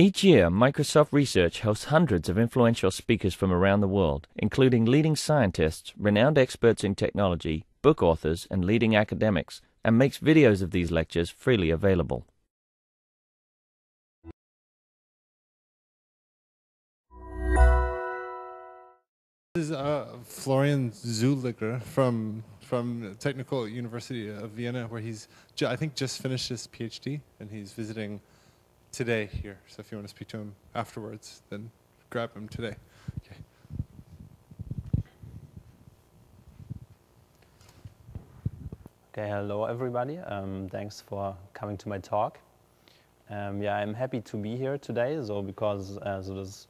Each year, Microsoft Research hosts hundreds of influential speakers from around the world, including leading scientists, renowned experts in technology, book authors, and leading academics, and makes videos of these lectures freely available. This is uh, Florian Zuleger from from Technical University of Vienna, where he's I think just finished his PhD, and he's visiting today here. So if you want to speak to him afterwards, then grab him today. Okay. Okay, hello everybody. Um, thanks for coming to my talk. Um, yeah, I'm happy to be here today. So because uh, so this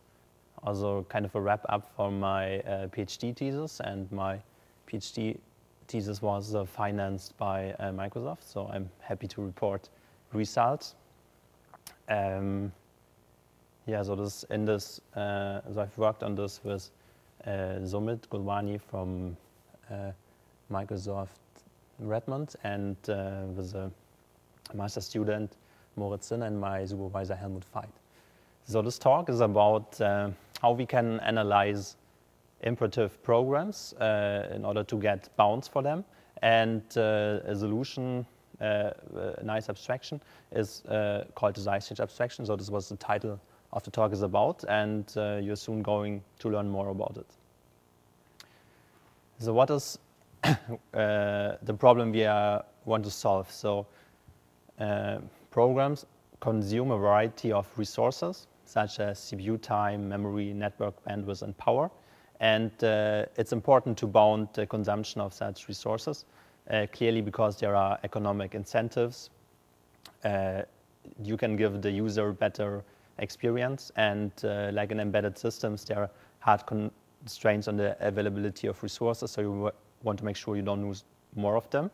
also kind of a wrap up for my uh, PhD thesis, and my PhD thesis was uh, financed by uh, Microsoft. So I'm happy to report results. Um, yeah, so this in this, uh, so I've worked on this with uh, Sumit Gulwani from uh, Microsoft Redmond and uh, with a master student Moritz and my supervisor Helmut Veith. So this talk is about uh, how we can analyze imperative programs uh, in order to get bounds for them and a solution uh, a nice abstraction is uh, called the size change abstraction. So this was the title of the talk is about, and uh, you're soon going to learn more about it. So what is the problem we want to solve? So programs consume a variety of resources, such as CPU time, memory, network bandwidth, and power. And uh, it's important to bound the consumption of such resources uh, clearly because there are economic incentives. Uh, you can give the user better experience and uh, like in embedded systems, there are hard constraints on the availability of resources, so you want to make sure you don't lose more of them.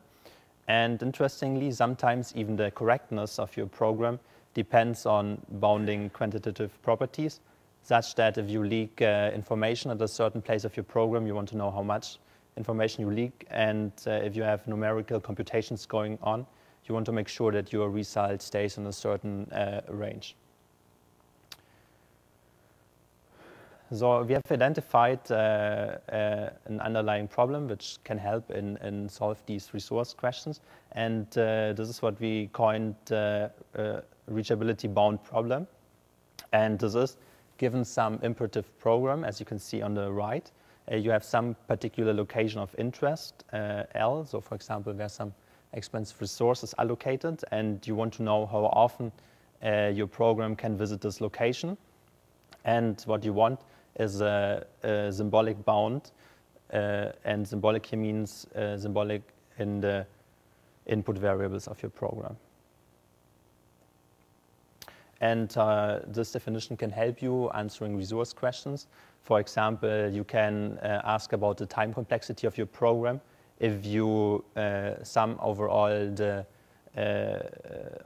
And interestingly, sometimes even the correctness of your program depends on bounding quantitative properties, such that if you leak uh, information at a certain place of your program, you want to know how much information you leak. And uh, if you have numerical computations going on, you want to make sure that your result stays in a certain uh, range. So we have identified uh, uh, an underlying problem which can help in, in solve these resource questions. And uh, this is what we coined uh, reachability bound problem. And this is given some imperative program, as you can see on the right, uh, you have some particular location of interest, uh, L. So for example, where some expensive resources allocated and you want to know how often uh, your program can visit this location. And what you want is a, a symbolic bound. Uh, and symbolic here means uh, symbolic in the input variables of your program. And uh, this definition can help you answering resource questions. For example, you can uh, ask about the time complexity of your program if you uh, sum over all the uh,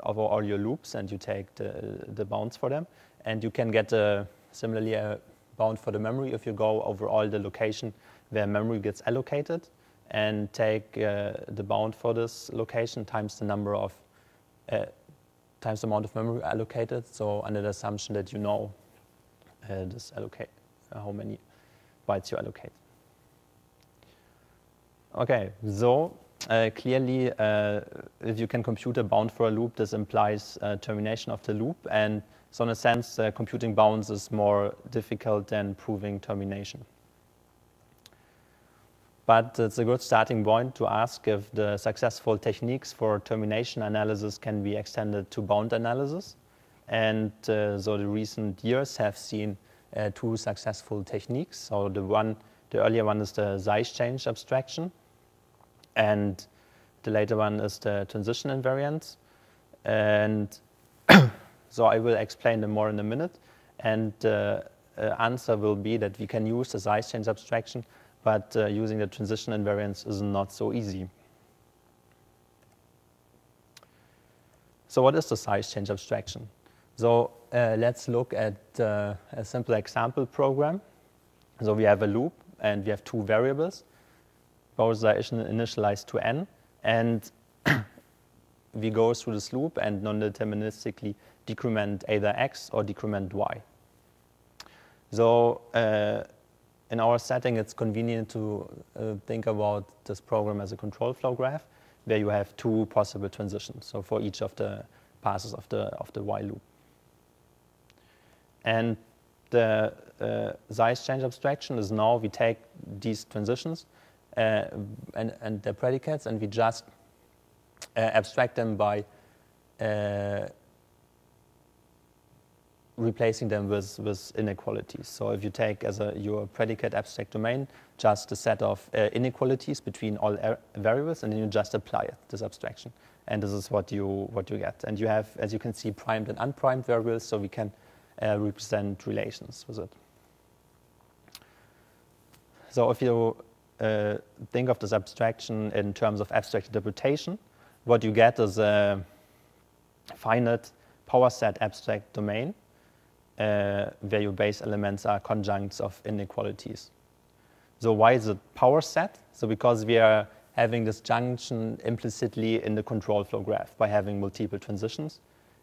over all your loops and you take the, the bounds for them. And you can get a, similarly a bound for the memory if you go over all the location where memory gets allocated and take uh, the bound for this location times the number of uh, times the amount of memory allocated. So under the assumption that you know uh, this allocate, how many bytes you allocate. Okay, so uh, clearly, uh, if you can compute a bound for a loop, this implies uh, termination of the loop. And so in a sense, uh, computing bounds is more difficult than proving termination. But it's a good starting point to ask if the successful techniques for termination analysis can be extended to bound analysis. And uh, so the recent years have seen uh, two successful techniques. So the one, the earlier one is the size change abstraction, and the later one is the transition invariance. And so I will explain them more in a minute. And the uh, answer will be that we can use the size change abstraction but uh, using the transition invariance is not so easy. So what is the size change abstraction? So uh, let's look at uh, a simple example program. So we have a loop and we have two variables. Both are initialized to n. And we go through this loop and non-deterministically decrement either x or decrement y. So uh, in our setting, it's convenient to uh, think about this program as a control flow graph where you have two possible transitions, so for each of the passes of the, of the while loop. And the uh, size change abstraction is now we take these transitions uh, and, and the predicates and we just uh, abstract them by uh, replacing them with, with inequalities. So if you take as a, your predicate abstract domain just a set of uh, inequalities between all variables, and then you just apply it, this abstraction. And this is what you, what you get. And you have, as you can see, primed and unprimed variables, so we can represent relations with it. So if you uh, think of this abstraction in terms of abstract interpretation, what you get is a finite power set abstract domain uh, where your base elements are conjuncts of inequalities. So why is it power set? So because we are having disjunction implicitly in the control flow graph by having multiple transitions.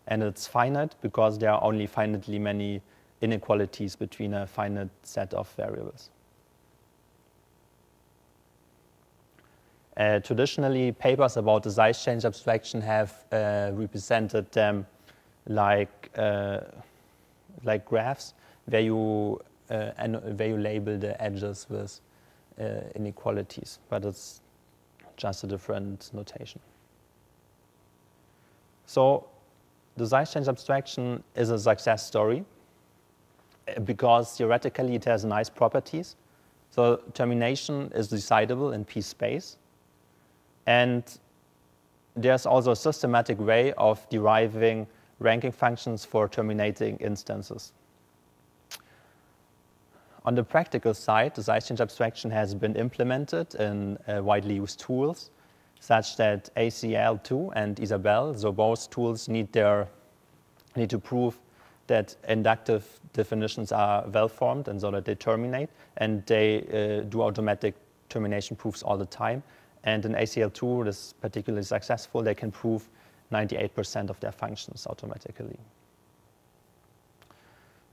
And it's finite because there are only finitely many inequalities between a finite set of variables. Uh, traditionally, papers about the size change abstraction have uh, represented them like uh, like graphs where you, uh, where you label the edges with uh, inequalities, but it's just a different notation. So the size change abstraction is a success story uh, because theoretically it has nice properties. So termination is decidable in P space. And there's also a systematic way of deriving ranking functions for terminating instances. On the practical side, the size change abstraction has been implemented in uh, widely used tools, such that ACL2 and Isabelle, so both tools need, their, need to prove that inductive definitions are well formed and so that they terminate, and they uh, do automatic termination proofs all the time. And in ACL2, this is particularly successful. They can prove 98% of their functions automatically.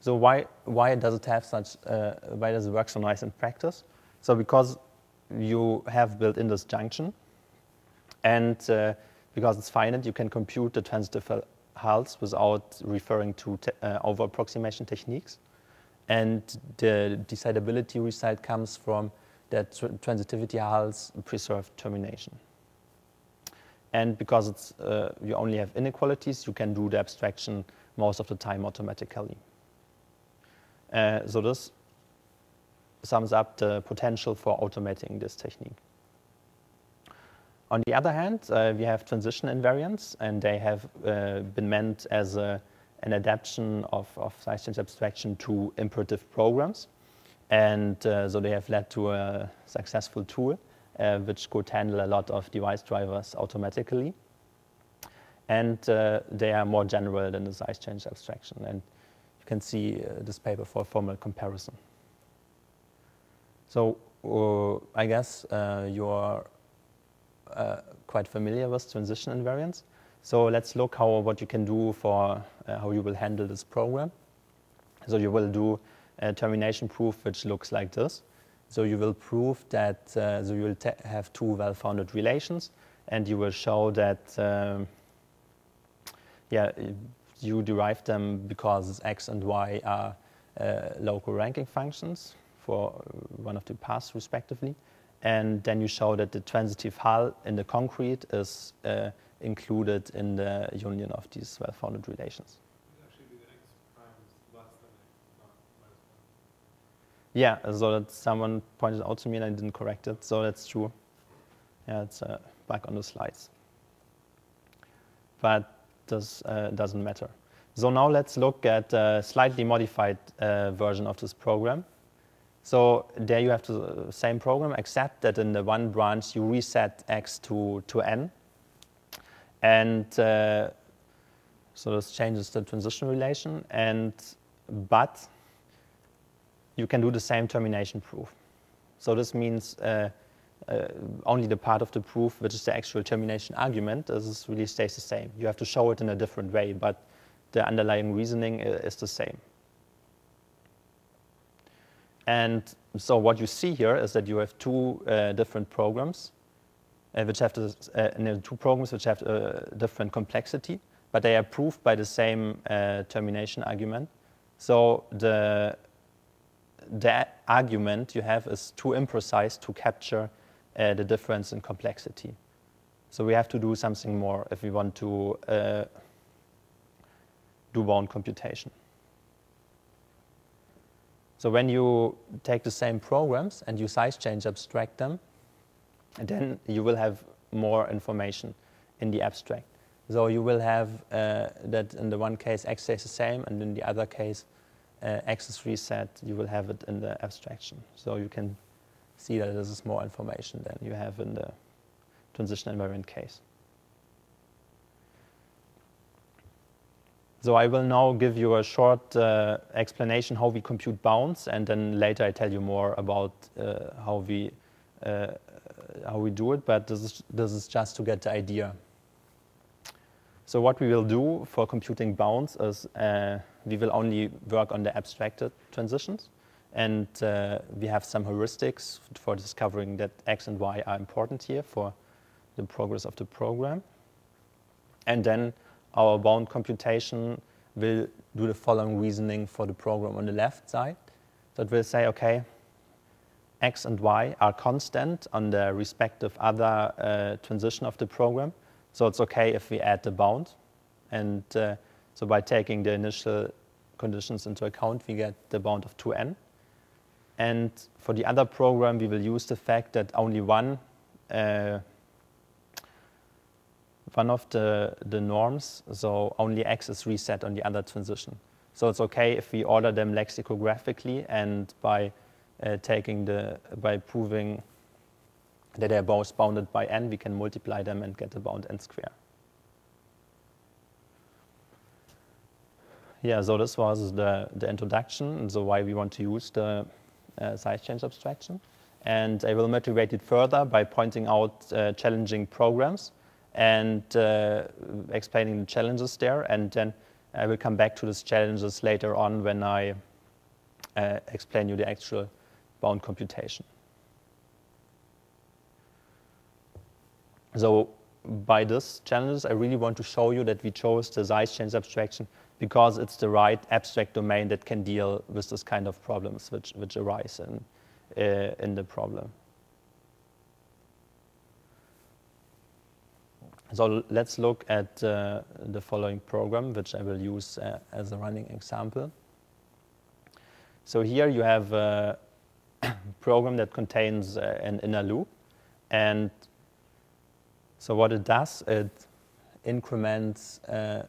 So why, why does it have such, uh, why does it work so nice in practice? So because you have built in disjunction and uh, because it's finite, you can compute the transitive hulls without referring to uh, over approximation techniques. And the decidability result comes from that tr transitivity hulls preserve termination. And because it's, uh, you only have inequalities, you can do the abstraction most of the time automatically. Uh, so this sums up the potential for automating this technique. On the other hand, uh, we have transition invariants, and they have uh, been meant as a, an adaptation of, of size change abstraction to imperative programs. And uh, so they have led to a successful tool which could handle a lot of device drivers automatically. And uh, they are more general than the size change abstraction. And you can see uh, this paper for a formal comparison. So uh, I guess you're uh, quite familiar with transition invariants. So let's look how what you can do for how you will handle this program. So you will do a termination proof which looks like this. So you will prove that, uh, so you will have two well-founded relations, and you will show that, um, yeah, you derive them because x and y are uh, local ranking functions for one of the paths respectively. And then you show that the transitive hull in the concrete is uh, included in the union of these well-founded relations. Yeah, so that someone pointed out to me and I didn't correct it, so that's true. Yeah, it's uh, back on the slides. But this uh, doesn't matter. So now let's look at a slightly modified uh, version of this program. So there you have the same program, except that in the one branch you reset x to, to n. And uh, so this changes the transition relation. And but you can do the same termination proof. So this means uh, uh, only the part of the proof which is the actual termination argument this really stays the same. You have to show it in a different way, but the underlying reasoning is the same. And so what you see here is that you have two uh, different programs, uh, which have uh, two programs which have uh, different complexity, but they are proved by the same uh, termination argument. So the the argument you have is too imprecise to capture uh, the difference in complexity. So we have to do something more if we want to do bound computation. So when you take the same programs and you size change abstract them, then you will have more information in the abstract. So you will have uh, that in the one case x stays the same, and in the other case uh, x is reset, you will have it in the abstraction. So you can see that this is more information than you have in the transition invariant case. So I will now give you a short uh, explanation how we compute bounds, and then later I tell you more about uh, how we uh, how we do it. But this is this is just to get the idea. So what we will do for computing bounds is uh, we will only work on the abstracted transitions, and uh, we have some heuristics for discovering that x and y are important here for the progress of the program, and then our bound computation will do the following reasoning for the program on the left side. So it will say, okay, x and y are constant on the respective other uh, transition of the program. So it's okay if we add the bound. And uh, so by taking the initial conditions into account, we get the bound of 2n. And for the other program, we will use the fact that only one uh, one of the, the norms, so only x is reset on the other transition. So it's okay if we order them lexicographically and by uh, taking the, by proving that they're both bounded by n, we can multiply them and get the bound n square. Yeah, so this was the, the introduction, and so why we want to use the uh, size change abstraction. And I will motivate it further by pointing out uh, challenging programs and uh, explaining the challenges there. And then I will come back to these challenges later on when I uh, explain you the actual bound computation. So by this challenges, I really want to show you that we chose the size change abstraction because it's the right abstract domain that can deal with this kind of problems which, which arise in, uh, in the problem. So let's look at uh, the following program, which I will use uh, as a running example. So here you have a program that contains uh, an inner loop. And so what it does, it increments uh,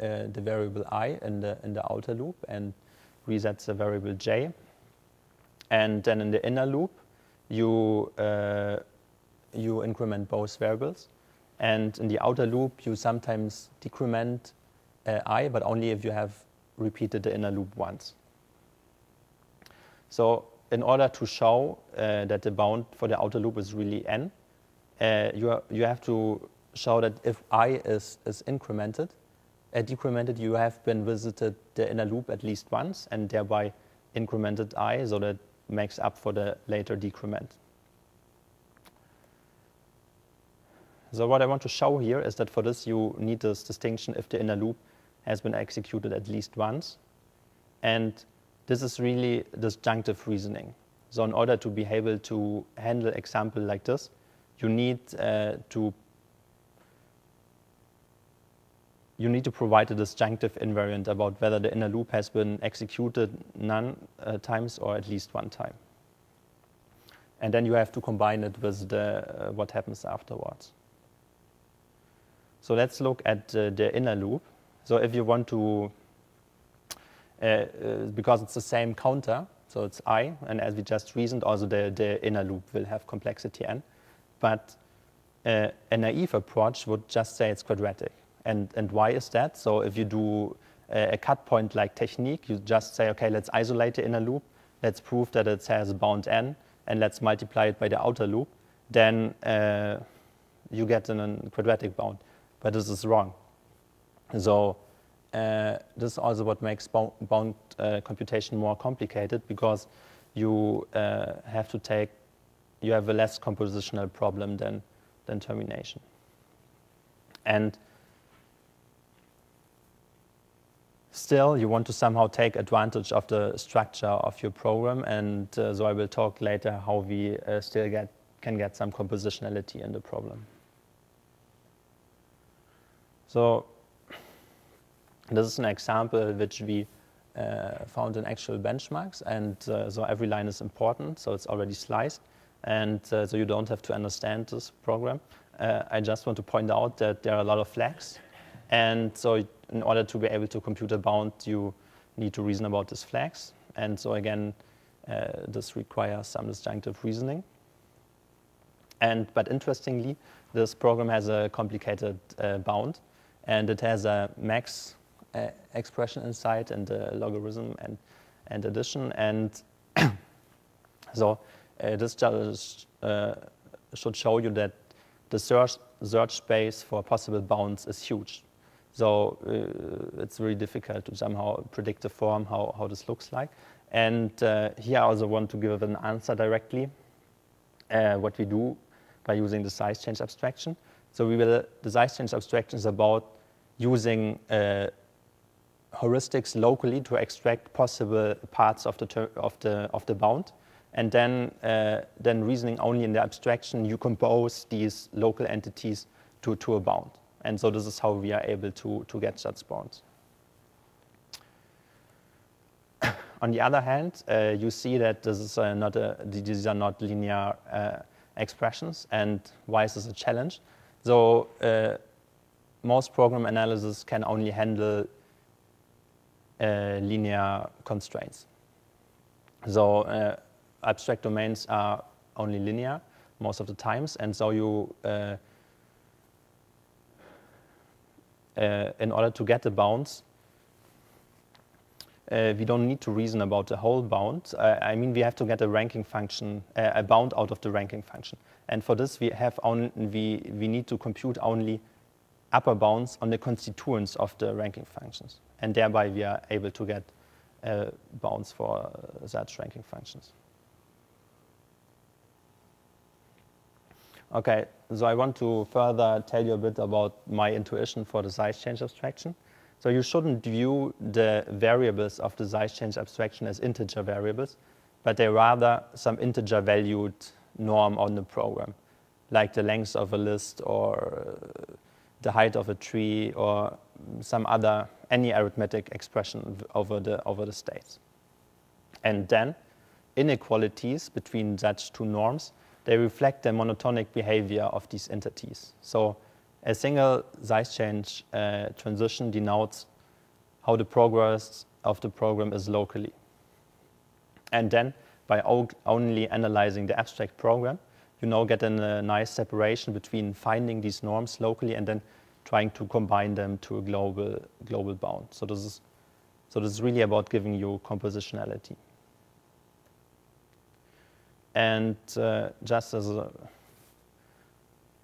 uh, the variable i in the, in the outer loop and resets the variable j. And then in the inner loop, you, uh, you increment both variables. And in the outer loop, you sometimes decrement uh, i, but only if you have repeated the inner loop once. So in order to show uh, that the bound for the outer loop is really n, uh, you, are, you have to show that if i is, is incremented, uh, decremented, you have been visited the inner loop at least once and thereby incremented i, so that makes up for the later decrement. So what I want to show here is that for this you need this distinction if the inner loop has been executed at least once. And this is really disjunctive reasoning. So in order to be able to handle example like this, you need uh, to you need to provide a disjunctive invariant about whether the inner loop has been executed none uh, times or at least one time. And then you have to combine it with the, uh, what happens afterwards. So let's look at uh, the inner loop. So if you want to, uh, uh, because it's the same counter, so it's i, and as we just reasoned, also the, the inner loop will have complexity n. But uh, a naive approach would just say it's quadratic. And, and why is that? So if you do a, a cut point like technique, you just say, okay, let's isolate the inner loop, let's prove that it has a bound n, and let's multiply it by the outer loop, then uh, you get a quadratic bound but this is wrong. So uh, this is also what makes bound, bound uh, computation more complicated because you uh, have to take, you have a less compositional problem than, than termination. And still, you want to somehow take advantage of the structure of your program. And uh, so I will talk later how we uh, still get, can get some compositionality in the problem. So this is an example which we uh, found in actual benchmarks. And uh, so every line is important, so it's already sliced. And uh, so you don't have to understand this program. Uh, I just want to point out that there are a lot of flags. And so in order to be able to compute a bound, you need to reason about these flags. And so again, uh, this requires some disjunctive reasoning. And, but interestingly, this program has a complicated uh, bound, and it has a max uh, expression inside and a logarithm and, and addition. And so uh, this just uh, should show you that the search, search space for possible bounds is huge. So uh, it's very difficult to somehow predict the form, how, how this looks like. And uh, here I also want to give an answer directly, uh, what we do by using the size change abstraction. So we will, the size change abstraction is about using heuristics locally to extract possible parts of the, of the, of the bound. And then, uh, then reasoning only in the abstraction, you compose these local entities to, to a bound. And so this is how we are able to, to get such bounds. On the other hand, uh, you see that this is uh, not a, these are not linear uh, expressions. And why is this a challenge? So uh, most program analysis can only handle uh, linear constraints. So uh, abstract domains are only linear most of the times, and so you, uh, in order to get the bounds, uh, we don't need to reason about the whole bound. Uh, I mean, we have to get a ranking function, uh, a bound out of the ranking function. And for this, we have only, we, we need to compute only upper bounds on the constituents of the ranking functions and thereby we are able to get uh, bounds for uh, such ranking functions. Okay, so I want to further tell you a bit about my intuition for the size change abstraction. So you shouldn't view the variables of the size change abstraction as integer variables, but they're rather some integer valued norm on the program, like the length of a list or the height of a tree or some other, any arithmetic expression over the, over the states. And then inequalities between such two norms, they reflect the monotonic behavior of these entities. So a single size change uh, transition denotes how the progress of the program is locally. And then by only analyzing the abstract program, you now get a nice separation between finding these norms locally and then trying to combine them to a global, global bound. So this, is, so this is really about giving you compositionality. And uh, just as a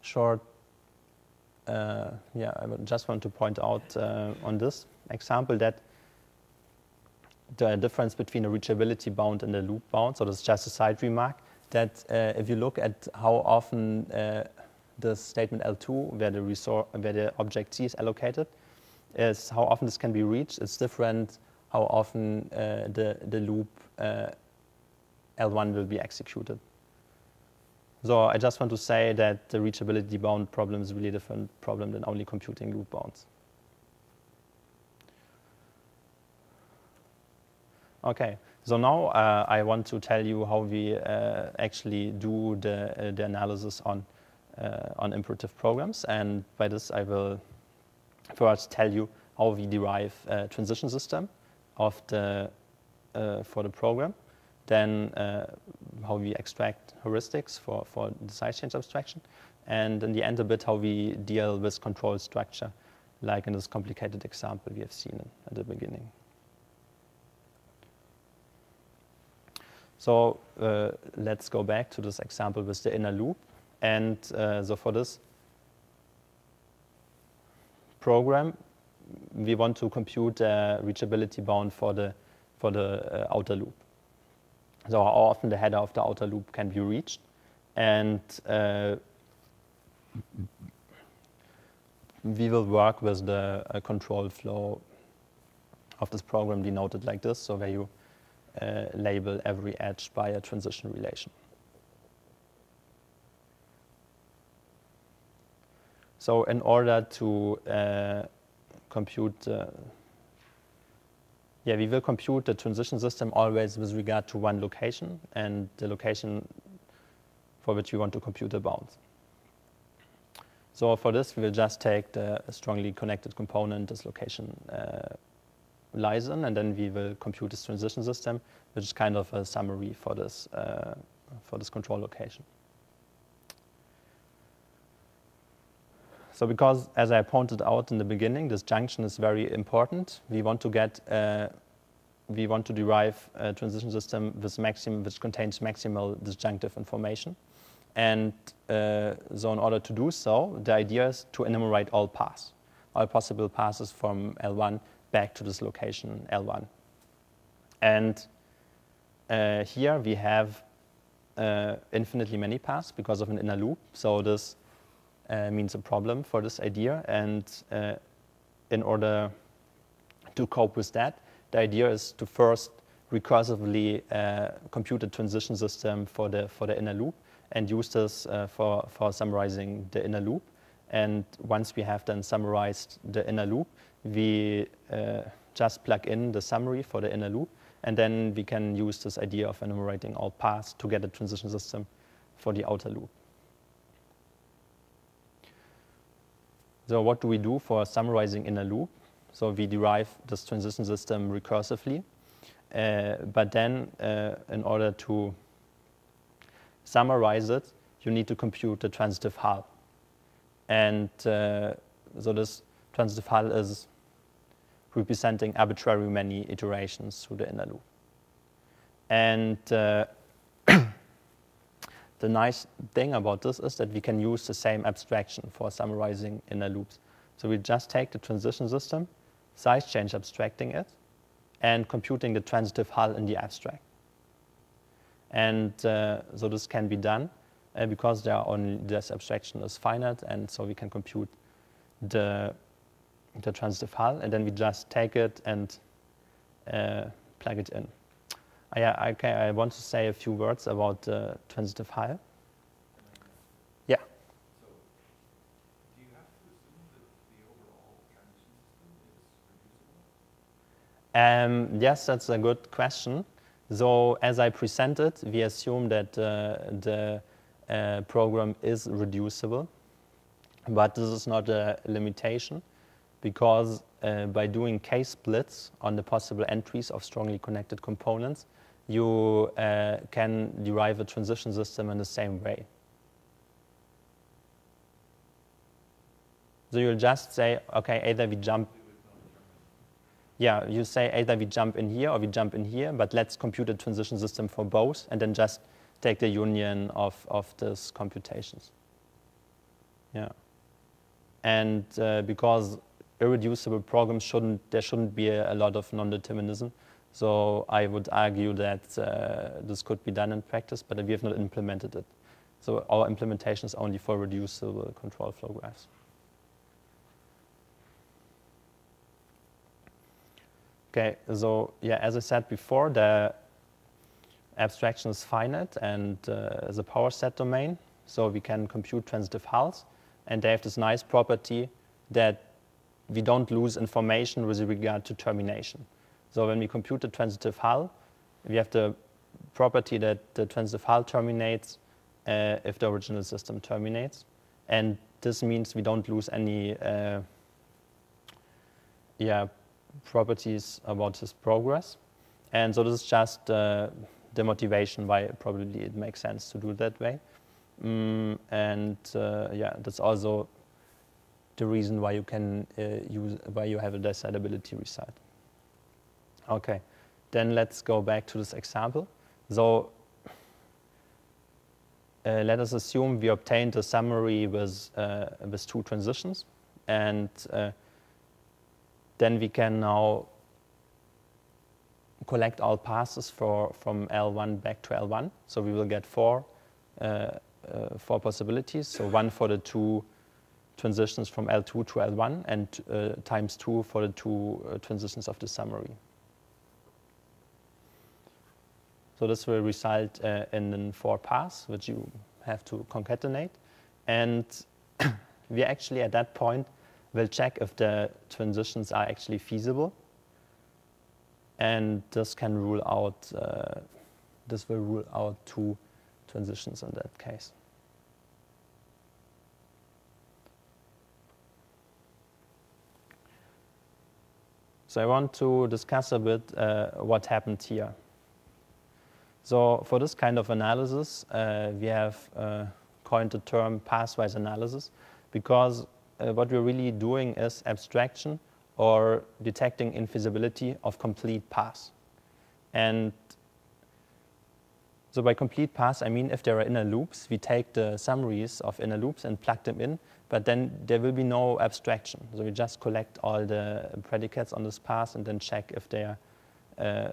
short, uh, yeah, I just want to point out uh, on this example that the difference between a reachability bound and a loop bound, so this is just a side remark, that uh, if you look at how often uh, the statement L2, where the, resor- where the object C is allocated, is how often this can be reached. It's different how often uh, the, the loop uh, L1 will be executed. So I just want to say that the reachability bound problem is really different problem than only computing loop bounds. Okay, so now uh, I want to tell you how we uh, actually do the, uh, the analysis on uh, on imperative programs. And by this, I will first tell you how we derive a transition system of the, uh, for the program, then uh, how we extract heuristics for, for the size change abstraction, and in the end a bit how we deal with control structure, like in this complicated example we have seen at the beginning. So uh, let's go back to this example with the inner loop. And uh, so for this program, we want to compute the reachability bound for the, for the uh, outer loop. So how often the header of the outer loop can be reached. And uh, we will work with the uh, control flow of this program denoted like this, so where you uh, label every edge by a transition relation. So in order to uh, compute, uh, yeah, we will compute the transition system always with regard to one location and the location for which we want to compute the bounds. So for this, we will just take the strongly connected component this location uh, lies in, and then we will compute this transition system, which is kind of a summary for this, uh, for this control location. So because, as I pointed out in the beginning, disjunction is very important. We want to get, uh, we want to derive a transition system with maximum, which contains maximal disjunctive information. And uh, so in order to do so, the idea is to enumerate all paths, all possible passes from L1 back to this location L1. And uh, here we have uh, infinitely many paths because of an inner loop. So this uh, means a problem for this idea. And uh, in order to cope with that, the idea is to first recursively uh, compute a transition system for the, for the inner loop and use this uh, for, for summarizing the inner loop. And once we have then summarized the inner loop, we uh, just plug in the summary for the inner loop, and then we can use this idea of enumerating all paths to get a transition system for the outer loop. So what do we do for summarizing inner loop? So we derive this transition system recursively. Uh, but then uh, in order to summarize it, you need to compute the transitive hull. And uh, so this transitive hull is representing arbitrary many iterations through the inner loop. And uh, the nice thing about this is that we can use the same abstraction for summarizing inner loops. So we just take the transition system, size change abstracting it, and computing the transitive hull in the abstract. And uh, so this can be done uh, because there only this abstraction is finite, and so we can compute the the transitive hull, and then we just take it and uh, plug it in. Yeah, okay, I want to say a few words about the transitive hull. Yeah. So, do you have to assume that the overall transition system is reducible? Um, yes, that's a good question. So, as I presented, we assume that uh, the uh, program is reducible, but this is not a limitation because uh, by doing case splits on the possible entries of strongly connected components, you uh, can derive a transition system in the same way. So you'll just say, okay, either we jump. Yeah, you say either we jump in here or we jump in here, but let's compute a transition system for both and then just take the union of, of these computations. Yeah. And uh, because irreducible programs shouldn't, there shouldn't be a, a lot of non-determinism. So I would argue that uh, this could be done in practice, but we have not implemented it. So our implementation is only for reducible control flow graphs. Okay, so yeah, as I said before, the abstraction is finite and uh, is a power set domain. So we can compute transitive hulls, and they have this nice property that we don't lose information with regard to termination. So when we compute the transitive hull, we have the property that the transitive hull terminates uh, if the original system terminates. And this means we don't lose any uh, yeah, properties about this progress. And so this is just uh, the motivation why probably it makes sense to do it that way. Mm, and uh, yeah, that's also the reason why you can uh, use, why you have a decidability result. Okay, then let's go back to this example. So uh, let us assume we obtained a summary with, uh, with two transitions. And uh, then we can now collect all passes for, from L1 back to L1. So we will get four, uh, uh, four possibilities. So one for the two transitions from L2 to L1 and uh, times two for the two uh, transitions of the summary. So this will result uh, in four paths, which you have to concatenate. And we actually, at that point, will check if the transitions are actually feasible. And this can rule out, uh, this will rule out two transitions in that case. So I want to discuss a bit uh, what happened here. So for this kind of analysis, uh, we have uh, coined the term pathwise analysis because uh, what we're really doing is abstraction or detecting infeasibility of complete paths. And so by complete paths, I mean if there are inner loops, we take the summaries of inner loops and plug them in, but then there will be no abstraction. So we just collect all the predicates on this path and then check if they are, uh,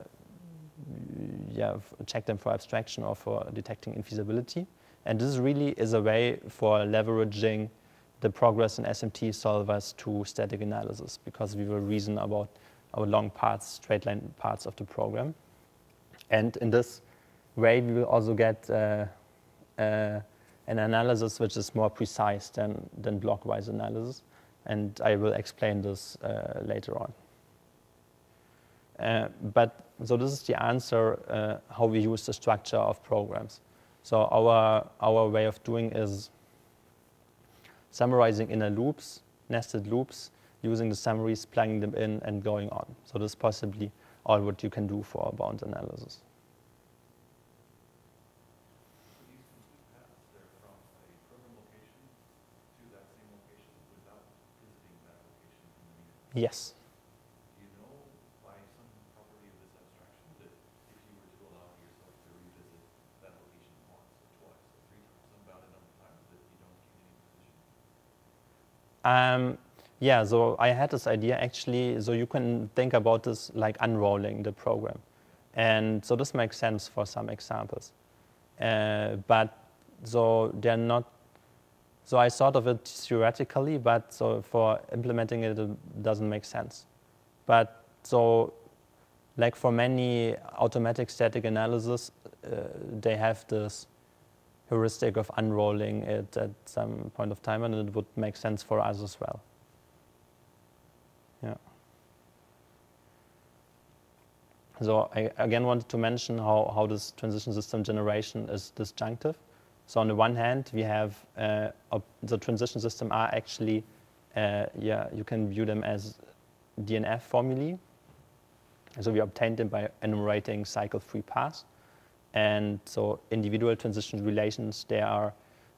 yeah, check them for abstraction or for detecting infeasibility. And this really is a way for leveraging the progress in SMT solvers to static analysis because we will reason about our long parts, straight line parts of the program. And in this way, we will also get uh, uh, an analysis which is more precise than, than blockwise analysis. And I will explain this uh, later on. Uh, but so this is the answer uh, how we use the structure of programs. So our, our way of doing is summarizing inner loops, nested loops, using the summaries, plugging them in, and going on. So this is possibly all what you can do for a bound analysis. Yes. Um, yeah, so I had this idea actually, so you can think about this like unrolling the program. And so this makes sense for some examples. Uh, but so they're not, so I thought of it theoretically, but so for implementing it, it doesn't make sense. But so like for many automatic static analysis, uh, they have this heuristic of unrolling it at some point of time, and it would make sense for us as well. Yeah. So I again wanted to mention how, how this transition system generation is disjunctive. So on the one hand, we have uh, the transition system are actually, uh, yeah, you can view them as DNF formulae. So we obtained them by enumerating cycle-free paths. And so individual transition relations, they are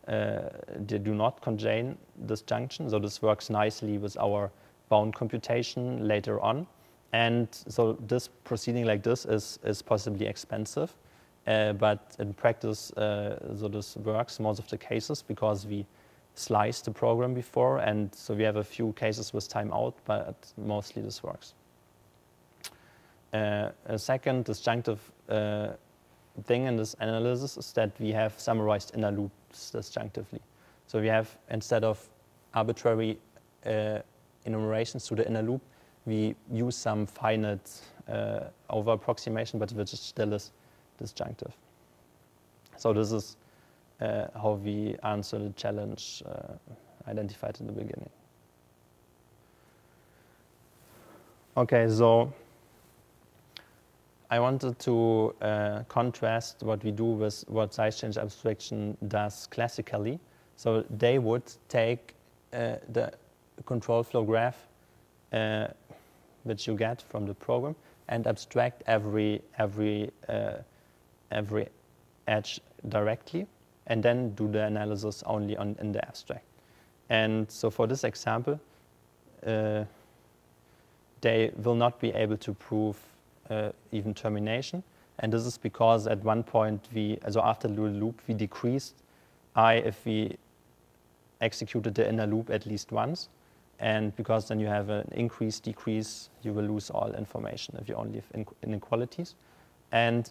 uh, they do not contain disjunction. So this works nicely with our bound computation later on. And so this proceeding like this is, is possibly expensive. Uh, but in practice, uh, so this works most of the cases because we slice the program before. And so we have a few cases with timeout, but mostly this works. Uh, a second disjunctive uh, thing in this analysis is that we have summarized inner loops disjunctively. So we have, instead of arbitrary uh, enumerations to the inner loop, we use some finite uh, over approximation, but which still is disjunctive. So this is uh, how we answer the challenge uh, identified in the beginning. Okay, so I wanted to uh, contrast what we do with what size change abstraction does classically. So they would take uh, the control flow graph, uh, which you get from the program, and abstract every every uh, every edge directly, and then do the analysis only on in the abstract. And so for this example, uh, they will not be able to prove uh, even termination. And this is because at one point we, so after the loop, we decreased i if we executed the inner loop at least once. And because then you have an increase, decrease, you will lose all information if you only have inequalities. And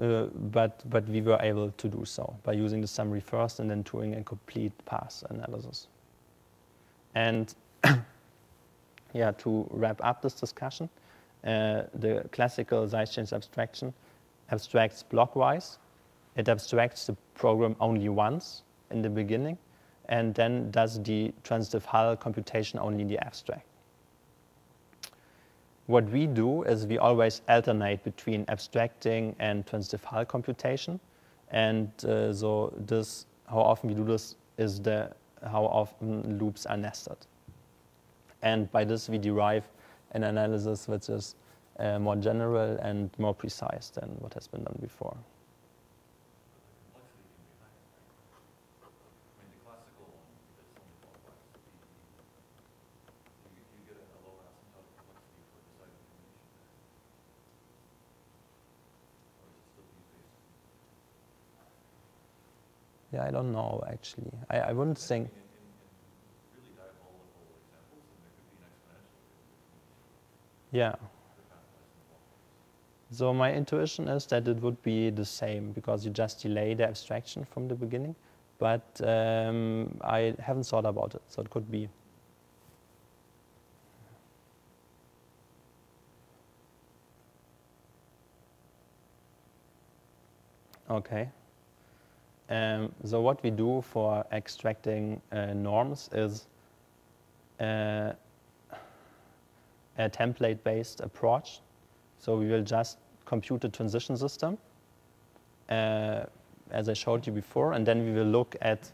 Uh, but, but we were able to do so by using the summary first and then doing a complete path analysis. And yeah, to wrap up this discussion, uh, the classical size change abstraction abstracts blockwise. It abstracts the program only once in the beginning and then does the transitive Hull computation only in the abstract what we do is we always alternate between abstracting and transitive Hull computation. And uh, so this, how often we do this is the, how often loops are nested. And by this we derive an analysis which is uh, more general and more precise than what has been done before. Yeah, I don't know actually. I, I wouldn't think. Yeah. So my intuition is that it would be the same because you just delay the abstraction from the beginning. But um, I haven't thought about it, so it could be. Okay. Um, so what we do for extracting uh, norms is uh, a template-based approach. So we will just compute the transition system, uh, as I showed you before, and then we will look at,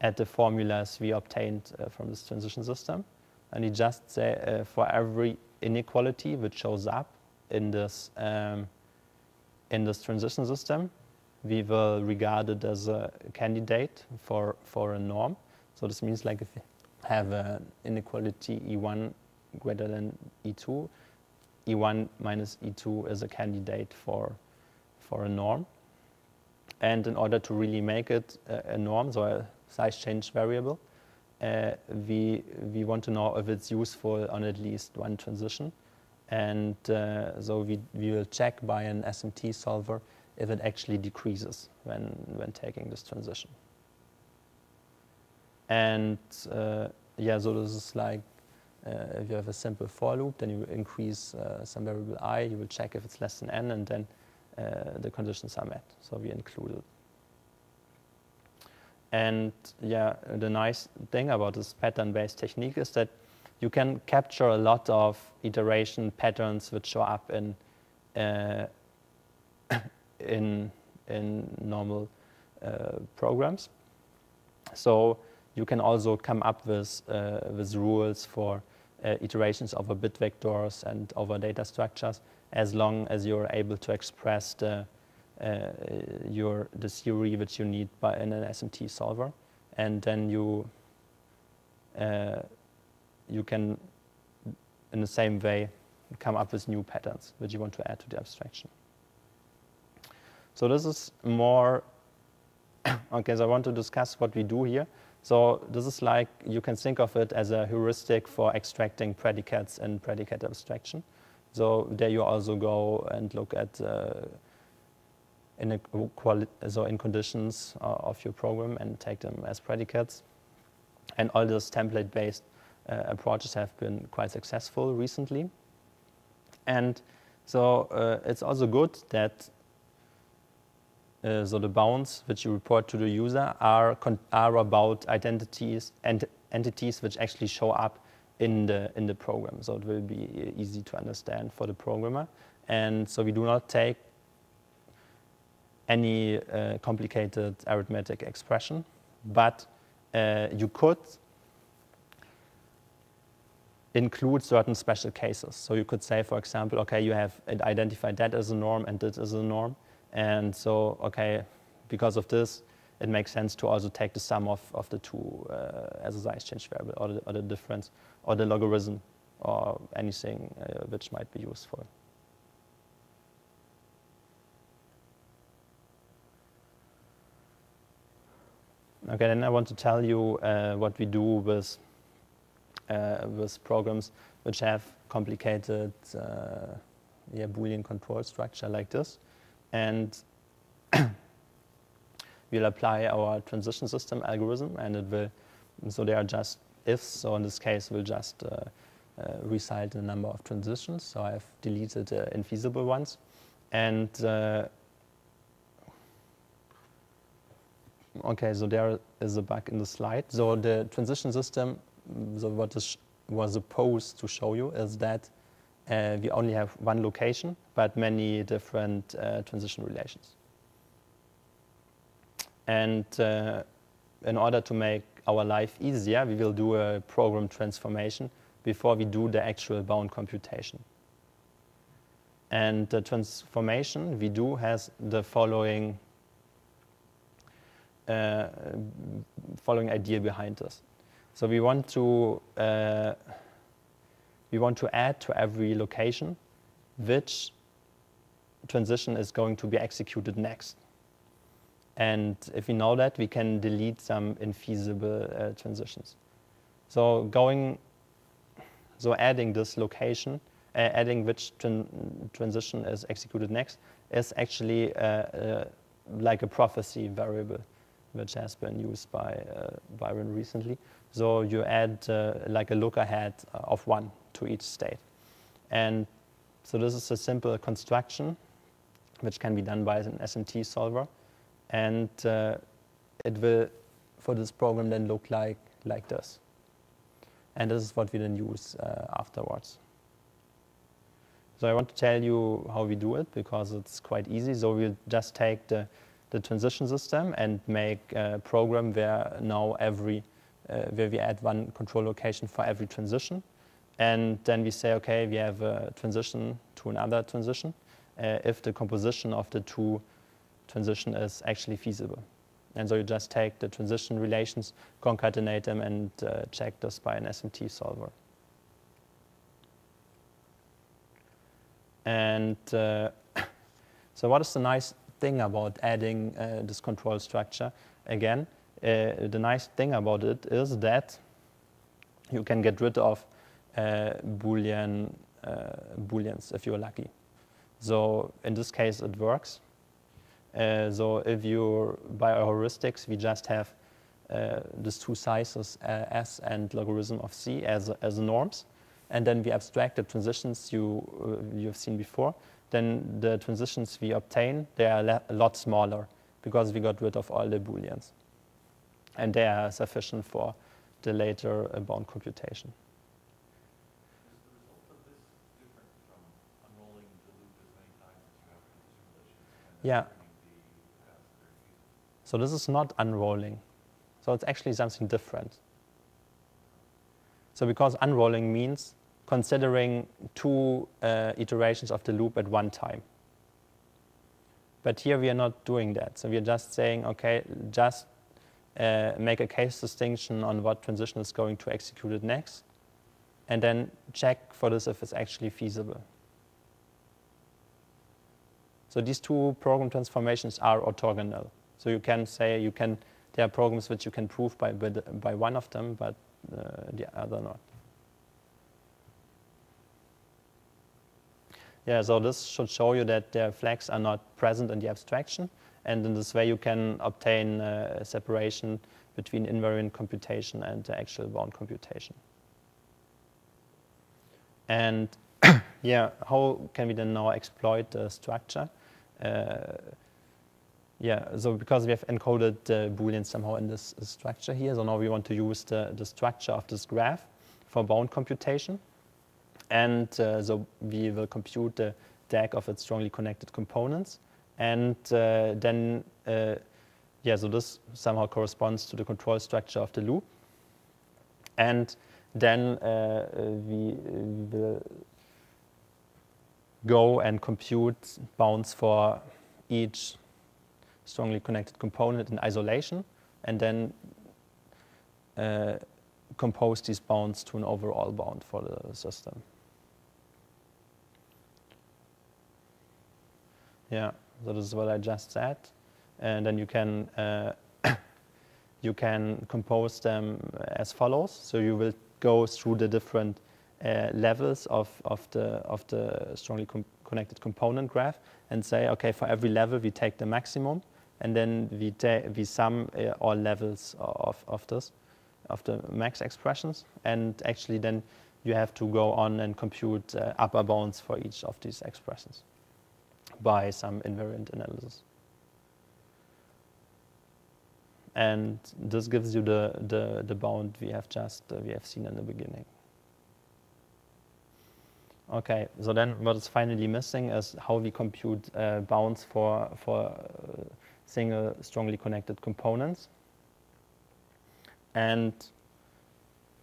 at the formulas we obtained uh, from this transition system. And we just say uh, for every inequality which shows up in this, um, in this transition system, we will regard it as a candidate for, for a norm. So this means like if you have an inequality E1 greater than E2, E1 minus E2 is a candidate for, for a norm. And in order to really make it a, a norm, so a size change variable, uh, we, we want to know if it's useful on at least one transition. And uh, so we, we will check by an SMT solver if it actually decreases when, when taking this transition. And uh, yeah, so this is like uh, if you have a simple for loop, then you increase uh, some variable i, you will check if it's less than n, and then uh, the conditions are met. So we include it. And yeah, the nice thing about this pattern-based technique is that you can capture a lot of iteration patterns which show up in uh, in, in normal uh, programs. So you can also come up with, uh, with rules for uh, iterations over bit vectors and over data structures as long as you're able to express the, uh, your, the theory which you need by, in an SMT solver. And then you, uh, you can, in the same way, come up with new patterns which you want to add to the abstraction. So this is more, okay, so I want to discuss what we do here. So this is like, you can think of it as a heuristic for extracting predicates in predicate abstraction. So there you also go and look at uh, in so in conditions uh, of your program and take them as predicates. And all those template-based uh, approaches have been quite successful recently. And so uh, it's also good that uh, so the bounds which you report to the user are, are about identities and entities which actually show up in the, in the program. So it will be easy to understand for the programmer. And so we do not take any uh, complicated arithmetic expression, but uh, you could include certain special cases. So you could say, for example, okay, you have identified that as a norm and this as a norm. And so, okay, because of this, it makes sense to also take the sum of, of the two uh, as a size change variable or the, or the difference or the logarithm or anything uh, which might be useful. Okay, then I want to tell you uh, what we do with, uh, with programs which have complicated uh, yeah, Boolean control structure like this. And we'll apply our transition system algorithm and it will, so they are just ifs, so in this case we'll just uh, uh, in a number of transitions. So I've deleted uh, infeasible ones. And uh, okay, so there is a bug in the slide. So the transition system, so what is was supposed to show you is that uh, we only have one location, but many different uh, transition relations. And uh, in order to make our life easier, we will do a program transformation before we do the actual bound computation. And the transformation we do has the following, uh, following idea behind us. So we want to uh, we want to add to every location which transition is going to be executed next. And if we know that, we can delete some infeasible uh, transitions. So going, so adding this location, uh, adding which tran transition is executed next, is actually uh, uh like a prophecy variable, which has been used by uh, Byron recently. So you add uh, like a look ahead of one to each state. And so this is a simple construction which can be done by an SMT solver. And uh, it will, for this program, then look like, like this. And this is what we then use uh, afterwards. So I want to tell you how we do it because it's quite easy. So we'll just take the, the transition system and make a program where now every uh, where we add one control location for every transition. And then we say, okay, we have a transition to another transition uh, if the composition of the two transition is actually feasible. And so you just take the transition relations, concatenate them, and uh, check this by an SMT solver. And uh, so what is the nice thing about adding uh, this control structure? Again, uh, the nice thing about it is that you can get rid of Boolean uh, booleans if you're lucky. So in this case, it works. Uh, so if you, by our heuristics, we just have uh, these two sizes, uh, s and logarithm of c as, as norms, and then we abstract the transitions you, you've seen before, then the transitions we obtain, they are a lot smaller because we got rid of all the booleans and they are sufficient for the later bound computation. Yeah. So this is not unrolling. So it's actually something different. So because unrolling means considering two uh, iterations of the loop at one time. But here we are not doing that. So we are just saying, okay, just uh, make a case distinction on what transition is going to execute it next, and then check for this if it's actually feasible. So these two program transformations are orthogonal. So you can say you can, there are programs which you can prove by, by, one of them, but uh, the other not. Yeah, so this should show you that the flags are not present in the abstraction. And in this way, you can obtain uh, separation between invariant computation and the actual bound computation. And yeah, how can we then now exploit the structure? Uh, yeah, so because we have encoded the Boolean somehow in this structure here, so now we want to use the, the structure of this graph for bound computation. And uh, so we will compute the DAG of its strongly connected components. And uh, then, uh, yeah, so this somehow corresponds to the control structure of the loop. And then uh, we will go and compute bounds for each strongly connected component in isolation, and then uh, compose these bounds to an overall bound for the system. Yeah. that is what I just said. And then you can uh, you can compose them as follows. So you will go through the different uh, levels of, of, the, of the strongly com connected component graph and say, okay, for every level we take the maximum and then we, we sum uh, all levels of, of this, of the max expressions. And actually then you have to go on and compute uh, upper bounds for each of these expressions by some invariant analysis. And this gives you the, the, the bound we have just uh, we have seen in the beginning. Okay, so then what is finally missing is how we compute uh, bounds for, for uh, single strongly connected components. And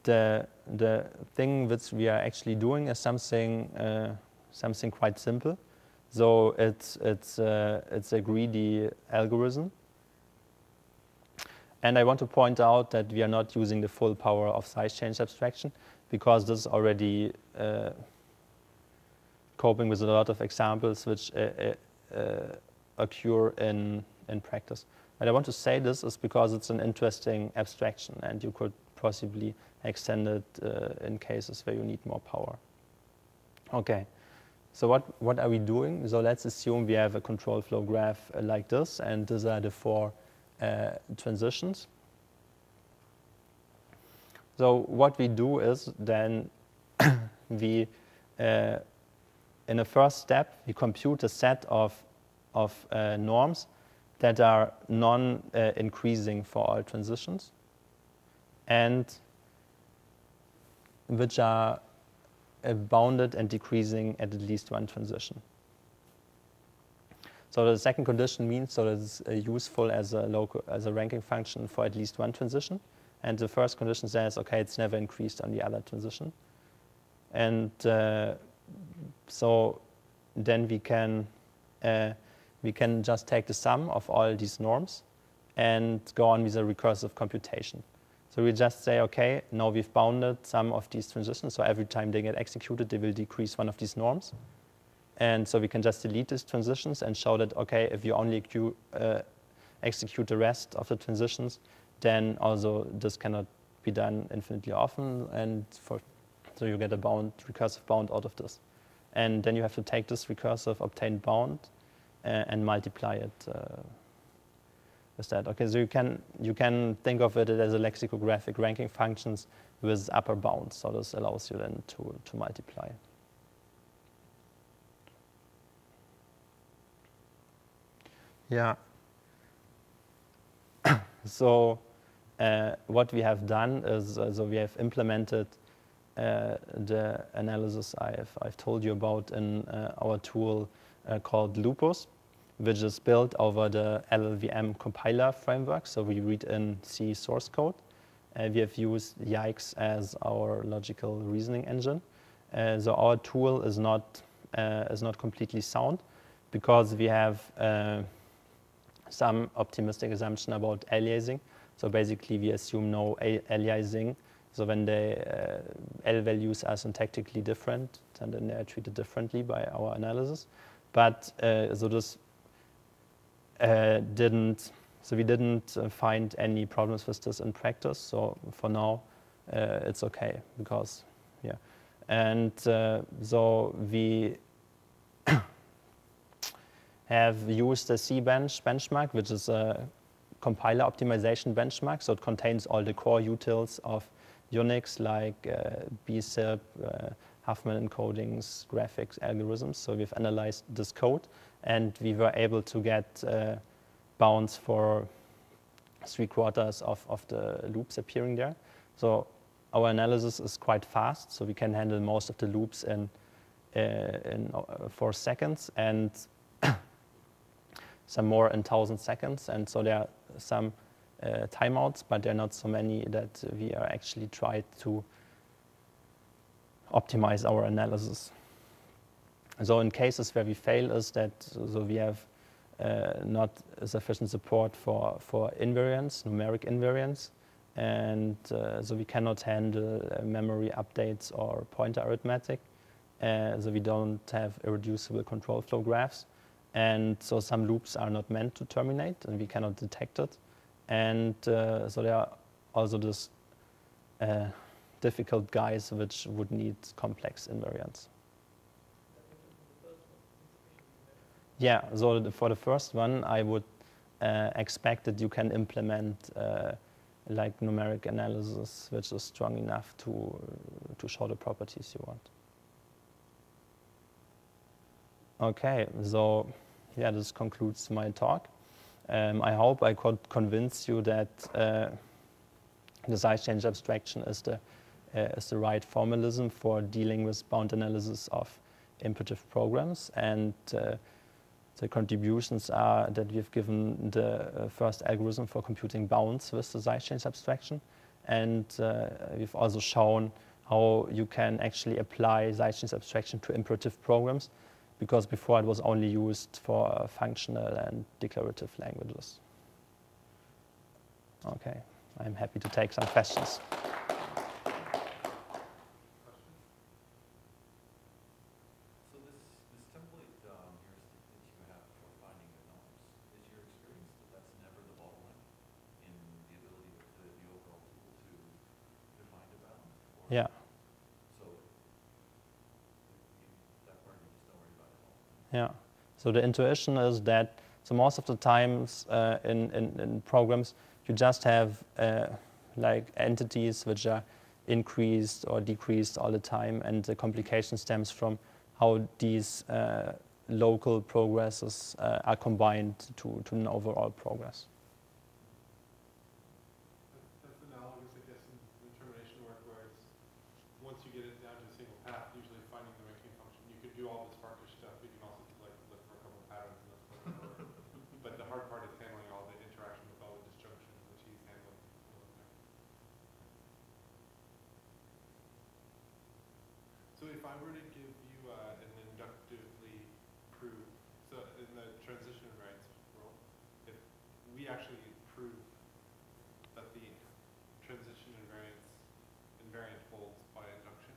the, the thing which we are actually doing is something, uh, something quite simple. So it's, it's, uh, it's a greedy algorithm. And I want to point out that we are not using the full power of size change abstraction because this is already uh, coping with a lot of examples which uh, uh, uh, occur in, in practice. And I want to say this is because it's an interesting abstraction and you could possibly extend it uh, in cases where you need more power. Okay, so what, what are we doing? So let's assume we have a control flow graph like this and these are the four uh, transitions. So what we do is then we in the first step, we compute a set of, of uh, norms that are non-increasing uh, for all transitions and which are bounded and decreasing at at least one transition. So the second condition means so that it's uh, useful as a local as a ranking function for at least one transition. And the first condition says, okay, it's never increased on the other transition. And uh, so then we can uh, we can just take the sum of all these norms and go on with a recursive computation. So we just say, okay, now we've bounded some of these transitions. So every time they get executed, they will decrease one of these norms. And so we can just delete these transitions and show that, okay, if you only uh, execute the rest of the transitions, then also this cannot be done infinitely often. And for, so you get a bound, recursive bound out of this. And then you have to take this recursive obtained bound uh, and multiply it uh, with that. Okay, so you can, you can think of it as a lexicographic ranking functions with upper bounds. So this allows you then to, to multiply. Yeah. so uh, what we have done is, uh, so we have implemented Uh, the analysis I've, I've told you about in uh, our tool uh, called Loopus, which is built over the LLVM compiler framework. So we read in C source code. Uh, we have used Yices as our logical reasoning engine. Uh, so our tool is not, is not completely sound because we have some optimistic assumption about aliasing. So basically, we assume no aliasing so when the uh, L values are syntactically different, then they are treated differently by our analysis. But uh, so this uh, didn't, so we didn't uh, find any problems with this in practice. So for now, uh, it's okay because, yeah. And uh, so we have used the cBench benchmark, which is a compiler optimization benchmark. So it contains all the core utils of Unix like uh, bzip, uh, Huffman encodings, graphics, algorithms. So we've analyzed this code and we were able to get uh, bounds for three quarters of, of the loops appearing there. So our analysis is quite fast, so we can handle most of the loops in, uh, in uh, four seconds and some more in 1,000 seconds. And so there are some timeouts, but there are not so many that we are actually tried to optimize our analysis. So in cases where we fail is that so we have uh, not sufficient support for, for invariance, numeric invariance, and uh, so we cannot handle uh, memory updates or pointer arithmetic. Uh, so we don't have irreducible control flow graphs. And so some loops are not meant to terminate and we cannot detect it. And uh, so there are also these uh, difficult guys which would need complex invariants. Yeah, so the, for the first one, I would uh, expect that you can implement uh, like numeric analysis, which is strong enough to, to show the properties you want. Okay, so yeah, this concludes my talk. Um, I hope I could convince you that uh, the size change abstraction is the, uh, is the right formalism for dealing with bound analysis of imperative programs. And uh, the contributions are that we've given the uh, first algorithm for computing bounds with the size change abstraction. And uh, we've also shown how you can actually apply size change abstraction to imperative programs because before it was only used for uh, functional and declarative languages. Okay, I'm happy to take some questions. So this, this template um, heuristic that you have for finding the norms, is your experience that that's never the bottleneck in the ability of the, the overall tool to define the bound? Or- Yeah, So you, that part you just don't worry about at all? Yeah. So the intuition is that so most of the times uh, in, in, in programs you just have uh, like entities which are increased or decreased all the time, and the complication stems from how these uh, local progresses uh, are combined to, to an overall progress. That's analogous, I guess, in the termination work where it's, once you get it down to a single path, usually finding the ranking function, you could do all this Farkas stuff, but you can also like look for a couple of patterns and that's what But the hard part is handling all the interaction with all the disjunctions, which he's handling. So if I were to give you uh, an inductively proved, so in the transition invariance world, if we actually prove that the transition invariance invariant holds by induction.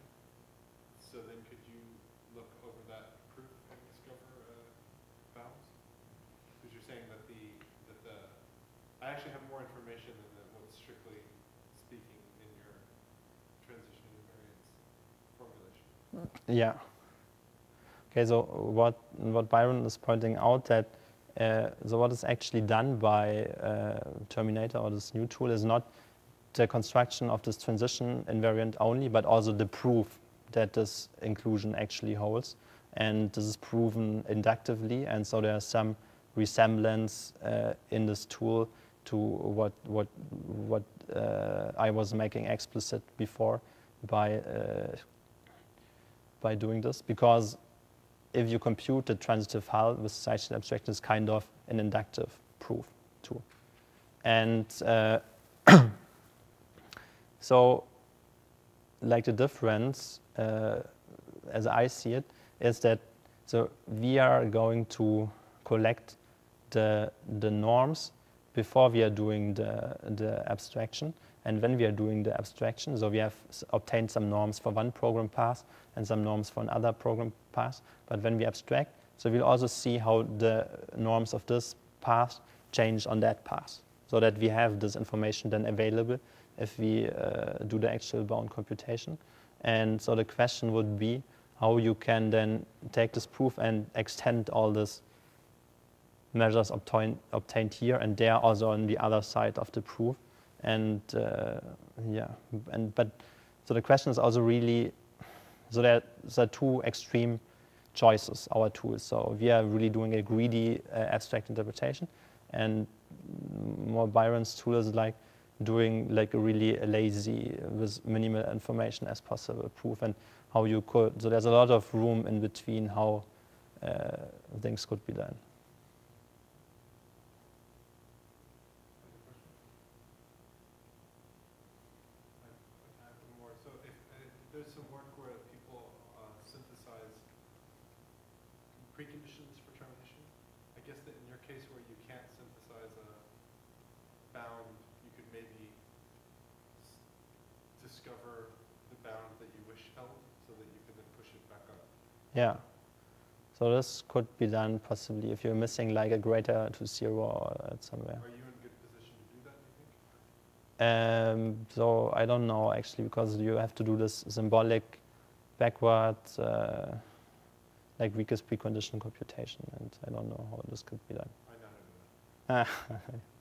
So then could you look over that proof and discover uh, bounds? Because you're saying that the, that the, I actually have more information than the- what's strictly speaking in your transition invariance formulation. Yeah. Okay, so what, what Byron is pointing out that uh, so what is actually done by uh, Terminator or this new tool is not the construction of this transition invariant only, but also the proof that this inclusion actually holds. And this is proven inductively, and so there's some resemblance uh, in this tool to what, what, what uh, I was making explicit before by uh, by doing this because if you compute the transitive hull with size abstraction, it's kind of an inductive proof too. And uh, so, like the difference, uh, as I see it, is that so we are going to collect the the norms before we are doing the the abstraction. And when we are doing the abstraction, so we have obtained some norms for one program path and some norms for another program path. But when we abstract, so we'll also see how the norms of this path change on that path, so that we have this information then available if we uh, do the actual bound computation. And so the question would be how you can then take this proof and extend all this measures obtain, obtained here and there also on the other side of the proof and uh, yeah and but so the question is also really so there there are two extreme choices our tools. So we are really doing a greedy uh, abstract interpretation and more byron's tool is like doing like a really lazy with minimal information as possible proof and how you could so there's a lot of room in between how uh, things could be done I have one more. So if, uh, there's some work where people uh, synthesize preconditions for termination. I guess that in your case where you can't synthesize a bound, you could maybe s- discover the bound that you wish held so that you could then push it back up. Yeah. So this could be done possibly if you're missing like a greater to zero or somewhere. Are you in good position to do that Um, so I don't know actually because you have to do this symbolic backward uh, like weakest precondition computation and I don't know how this could be done. I know